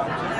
opportunity.